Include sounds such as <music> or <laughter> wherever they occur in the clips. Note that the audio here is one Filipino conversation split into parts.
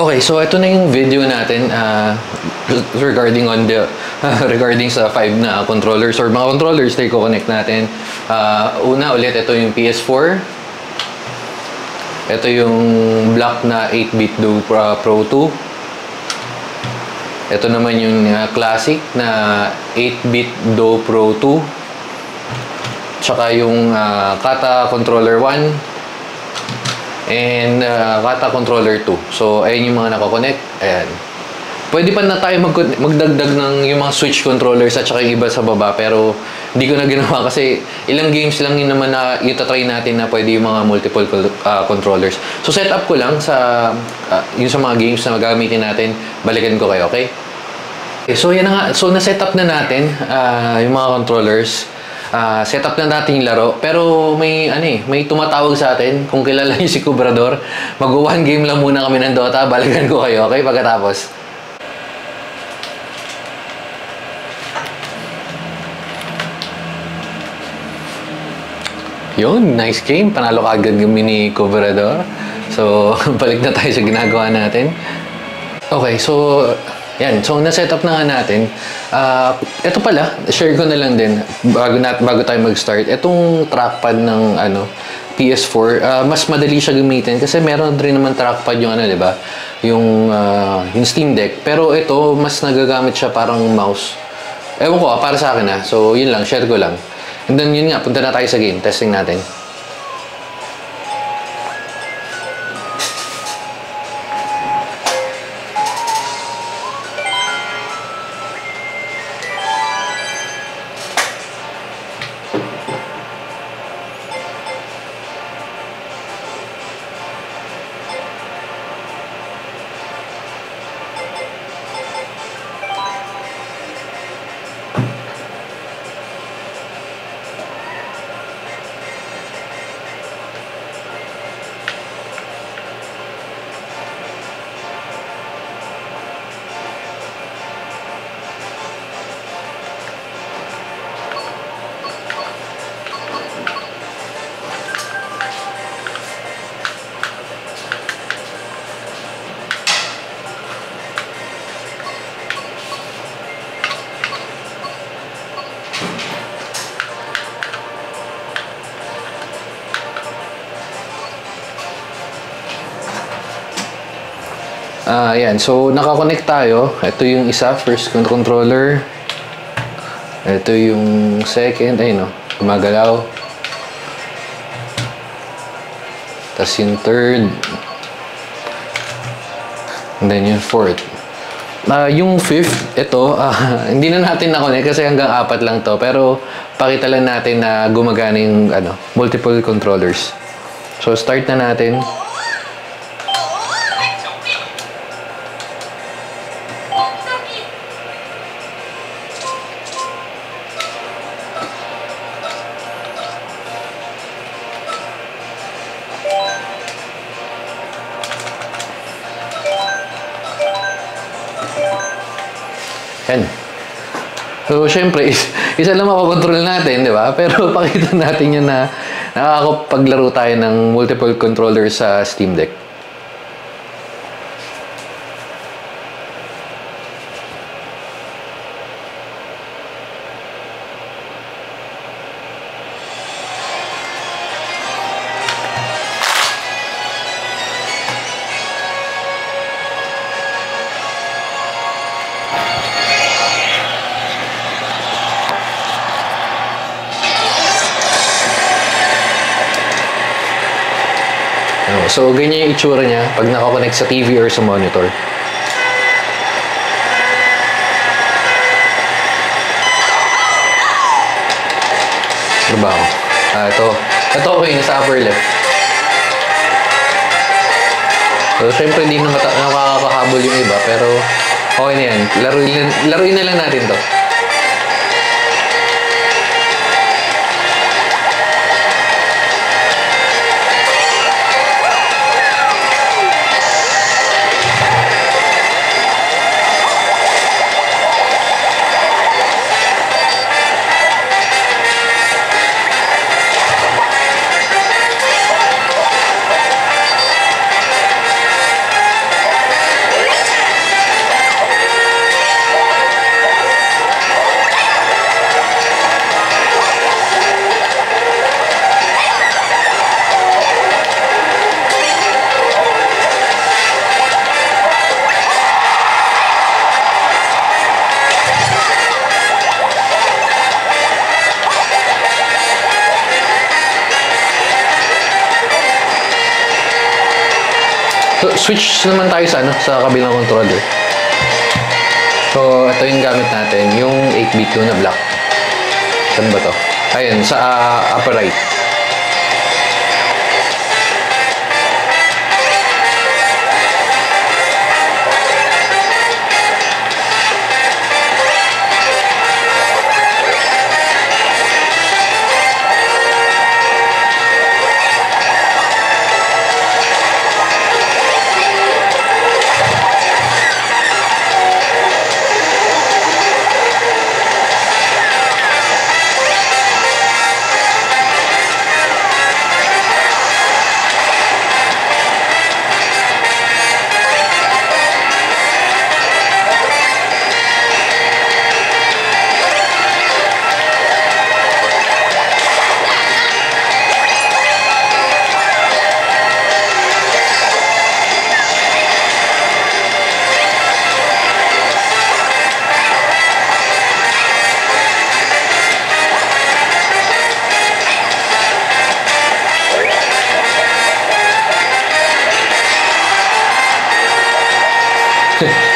Okay, so ito na yung video natin uh, regarding on the <laughs> regarding sa 5 na controllers or mga controllers na i-connect natin. Uh, una ulit, ito yung PS4. Ito yung block na 8-bit Do Pro 2. Ito naman yung uh, classic na 8-bit Do Pro 2. Tsaka yung uh, Kata Controller 1 and uh, Kata Controller 2. So, ayun yung mga nakakonect. Ayan. Pwede pa na tayo mag magdagdag ng yung mga switch controllers at saka yung iba sa baba pero hindi ko na ginawa <laughs> kasi ilang games lang yun naman na itatry natin na pwede yung mga multiple uh, controllers. So set up ko lang sa uh, yung sa mga games na magagamitin natin, balikan ko kayo, okay? okay so yan na nga. So na-set up na natin uh, yung mga controllers uh, set up na natin yung laro. Pero may, ano eh, may tumatawag sa atin. Kung kilala niyo si Cobrador, mag-one game lang muna kami ng Dota. Balikan ko kayo, okay? Pagkatapos. Yun, nice game. Panalo ka agad kami ni Cobrador. So, <laughs> balik na tayo sa ginagawa natin. Okay, so yan. So, na-set up na nga natin. Uh, ito pala, share ko na lang din bago, na, bago tayo mag-start. Itong trackpad ng ano, PS4, uh, ah, mas madali siya gamitin kasi meron rin naman trackpad yung ano, di ba? Yung, uh, yung Steam Deck. Pero ito, mas nagagamit siya parang mouse. Ewan ko, para sa akin ah. So, yun lang, share ko lang. And then, yun nga, punta na tayo sa game. Testing natin. Uh, ayan, so nakakonect tayo. Ito yung isa, first controller. Ito yung second, ayun no, gumagalaw. Tapos yung third. And then yung fourth. Uh, yung fifth, ito, uh, <laughs> hindi na natin na-connect kasi hanggang apat lang to. Pero pakita lang natin na gumagana yung ano, multiple controllers. So start na natin. Yan. So, syempre, isa lang makokontrol natin, di ba? Pero <laughs> pakita natin yun na nakakapaglaro tayo ng multiple controllers sa Steam Deck. So, ganyan yung itsura niya pag nakakonect sa TV or sa monitor. Ano ba ako? Ah, ito. Ito okay, nasa upper left. So, syempre hindi na nakakahabol yung iba, pero okay na yan. Laruin, laruin na lang natin to. Switch naman tayo sa, ano, sa kabilang controller. So, ito yung gamit natin, yung 8-bit na black. Saan ba to? Ayun, sa uh, upper right.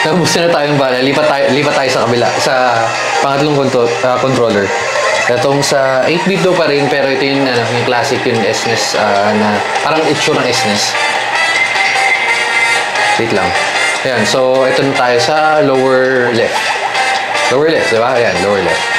Tapos na tayong bala. Lipat tayo, lipat tayo sa kabila. Sa pangatlong control, ah, controller. Itong sa 8-bit daw pa rin, pero ito yung, ano, yung classic, yung SNES ah, na parang itsure ng SNES. Wait lang. Ayan, so ito na tayo sa lower left. Lower left, di ba? Ayan, lower left.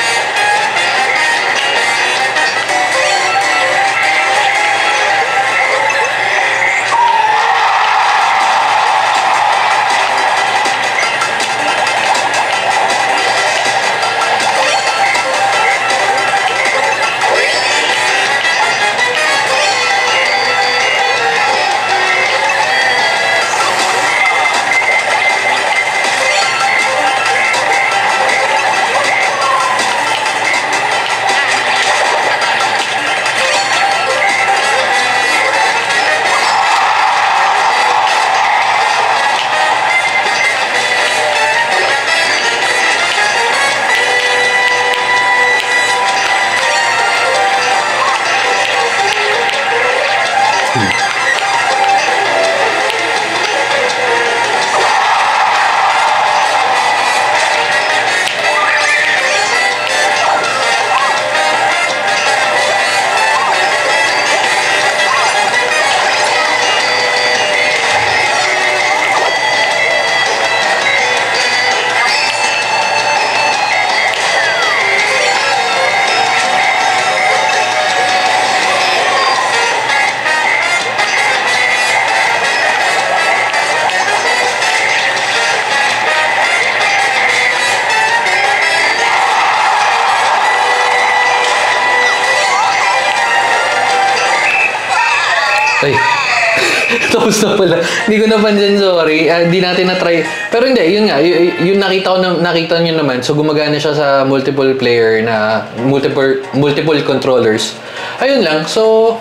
Ay. <laughs> Tapos na pala. Hindi ko napansin, sorry. Ah, Hindi natin na-try. Pero hindi, yun nga. Y- yung nakita ko na, nakita nyo naman. So, gumagana siya sa multiple player na multiple multiple controllers. Ayun lang. So,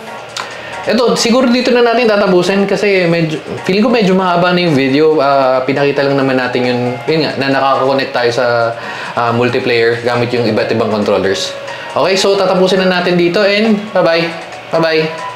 eto, siguro dito na natin tatapusin kasi medyo, feeling ko medyo mahaba na yung video. Ah, pinakita lang naman natin yun, yun nga, na nakaka-connect tayo sa ah, multiplayer gamit yung iba't ibang controllers. Okay, so tatapusin na natin dito and bye-bye. Bye-bye.